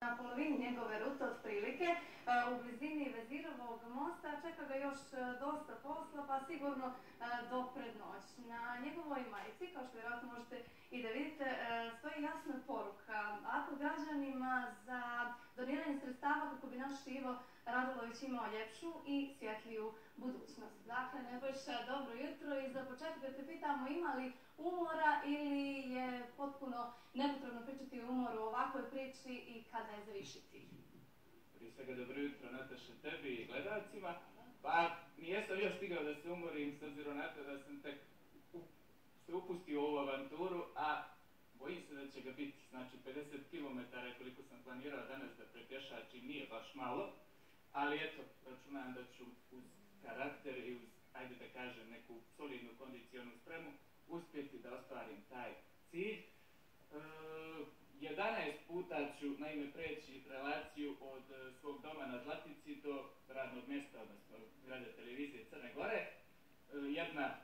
Na polovini njegove rute otprilike, e, u blizini Vezirovog mosta, čeka ga još e, dosta posla, pa sigurno e, do prednoć. Na njegovoj majici, kao što vjerojatno možete i da vidite, stoji jasna poruka. Ako građanima za doniranje sredstava kako bi naš Ivo Radulović imao ljepšu i svjetliju budućnost. Dakle, Nebojša, dobro jutro i za početak da te pitamo ima li umora ili je potpuno nepotrebno pričati o umoru ovakvoj priči i kada je zavišiti? Prije svega dobro jutro Nataša tebi i gledalcima. Pa nijesam još stigao da se umorim s obzirom na to da sam tek se upustio u ovu avanturu, a bojim se da će ga biti, znači 50 km koliko sam planirao danas da prepješačim nije baš malo, ali eto, računam da ću uz karakter i uz, ajde da kažem, neku solidnu kondicionu spremu uspjeti da ostvarim taj cilj. E, 11 puta ću naime preći relaciju od e, svog doma na Zlatici do radnog mjesta, odnosno grada televizije Crne Gore. E, jedna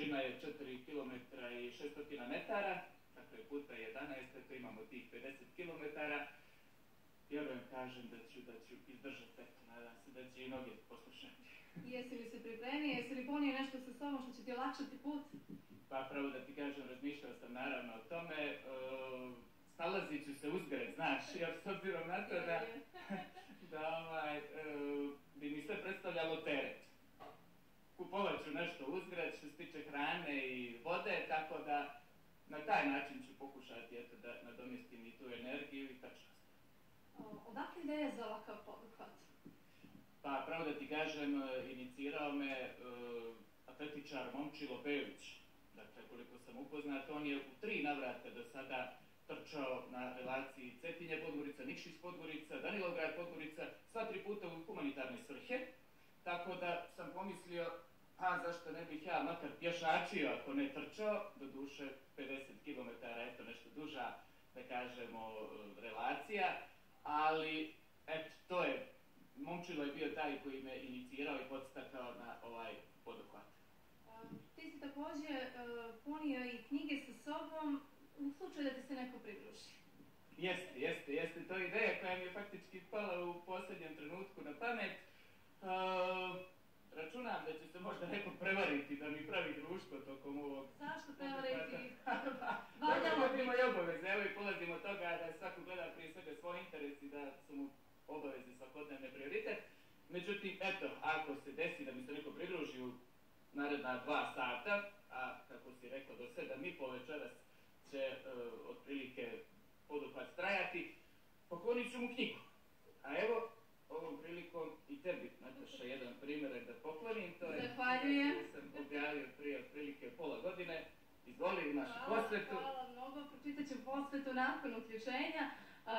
dužina je 4 km i 600 metara, dakle puta 11, to imamo tih 50 km. Vjerujem, kažem da ću, da ću izdržati, nadam se da će i noge poslušati. Jesi li se pripremio, jesi li ponio nešto sa sobom što će ti olakšati put? Pa pravo da ti kažem, razmišljao sam naravno o tome. E, snalazit ću se uzgred, znaš, jer s obzirom na to da, da ovaj, e, bi mi sve predstavljalo teret. Kupovat ću nešto uzgred što se tiče hrane i vode, tako da na taj način ću pokušati eto, da nadomjestim i tu energiju i tačnost. Odakle ideja za ovakav poduhvat? Pa, pravo da ti kažem, e, inicirao me uh, atletičar Momčilo Pejović. Dakle, koliko sam upoznat, on je u tri navrata do sada trčao na relaciji Cetinje Podgorica, Nikšić Podgorica, Danilograd Podgorica, sva tri puta u humanitarne svrhe. Tako da sam pomislio, a zašto ne bih ja makar pješačio ako ne trčao, do duše 50 km, eto nešto duža, da kažemo, relacija, ali eto, to je, Momčilo je bio taj koji me inicirao i podstakao na ovaj poduhvat. Ti si također uh, punio i knjige sa sobom u slučaju da ti se neko pridruži. Jeste, jeste. To je ideja koja mi je faktički pala u posljednjem trenutku na pamet. Uh, računam da će se možda neko prevariti da mi pravi društvo tokom ovog... Zašto prevariti? da vodimo i obaveze. Evo i polazimo od toga da svako gleda prije svega svoj interes i da su mu obaveze svakodnevne prioritet. Međutim, eto, ako se desi da mi se neko pridruži u naredna dva sata, a kako si rekao do sedam i pol večeras će uh, otprilike poduhvat trajati, poklonit ću mu knjigu. A evo, i tebi, Nataša, jedan primjerak da poklonim. To je, Zahvaljujem. sam objavio prije otprilike pola godine. Izvoli, imaš hvala, posvetu. Hvala mnogo, pročitat ću posvetu nakon uključenja.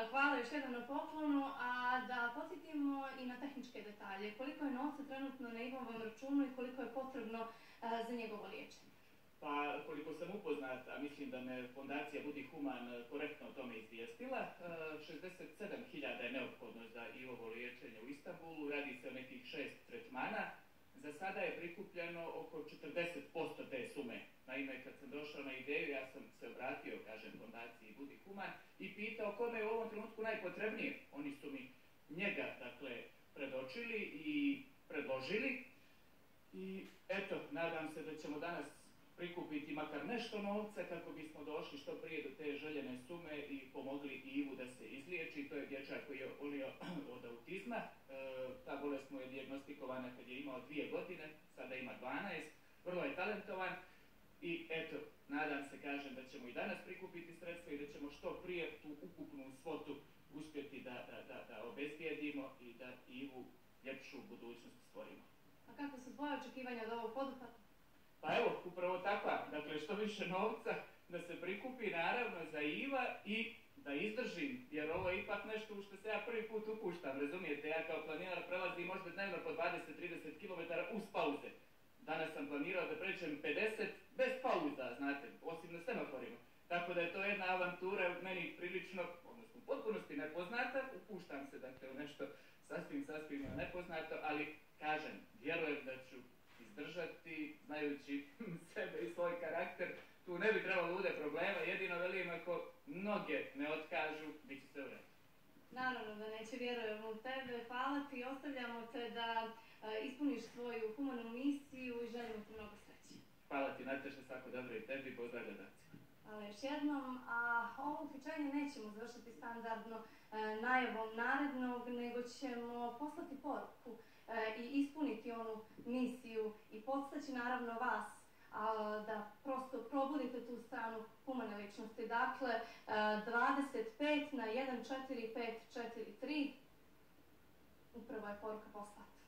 Hvala još jednom na poklonu, a da posjetimo i na tehničke detalje. Koliko je novca trenutno na Ivovom računu i koliko je potrebno za njegovo liječenje? Pa, koliko sam upoznat, a mislim da me fondacija Budi Human korektno o tome izvijestila, 67.000 je neophodno za Ivovo liječenje u Istanbulu, radi se o nekih šest tretmana. Za sada je prikupljeno oko 40% te sume. Naime, kad sam došao na ideju, ja sam se obratio, kažem, fondaciji Budi Human i pitao kome je u ovom trenutku najpotrebnije. Oni su mi njega, dakle, predočili i predložili. I eto, nadam se da ćemo danas prikupiti makar nešto novca kako bismo došli što prije do te željene sume i pomogli Ivu da se izliječi. To je dječak koji je olio od autizma. E, ta bolest mu je dijagnostikovana kad je imao dvije godine, sada ima 12. Vrlo je talentovan i eto, nadam se, kažem, da ćemo i danas prikupiti sredstva i da ćemo što prije tu ukupnu svotu uspjeti da, da, da, da obezbijedimo i da Ivu ljepšu budućnost stvorimo. A kako su tvoje očekivanja od ovog poduhvata? Pa evo, upravo takva, dakle što više novca da se prikupi naravno za IVA i da izdržim, jer ovo je ipak nešto u što se ja prvi put upuštam, razumijete, ja kao planinar prelazim možda dnevno po 20-30 km uz pauze. Danas sam planirao da pređem 50 bez pauza, znate, osim na semaforima. Tako da je to jedna avantura meni prilično, odnosno u potpunosti nepoznata, upuštam se dakle u nešto sasvim, sasvim nepoznato, ali kažem, vjerujem da ću izdržati, znajući sebe i svoj karakter, tu ne bi trebalo bude problema, jedino velim ako noge ne otkažu, bit će se u redu. Naravno da neće, vjerujemo u tebe. Hvala ti, ostavljamo te da e, ispuniš svoju humanu misiju i želimo ti mnogo sreće. Hvala ti Nataša, svako dobro i tebi, pozdrav gledalcima. Hvala još jednom, a ovo uključenje nećemo završiti standardno e, najavom narednog, ćemo poslati poruku e, i ispuniti onu misiju i podstaći naravno vas da prosto probudite tu stranu humane ličnosti. Dakle, e, 25 na 14543 upravo je poruka poslata.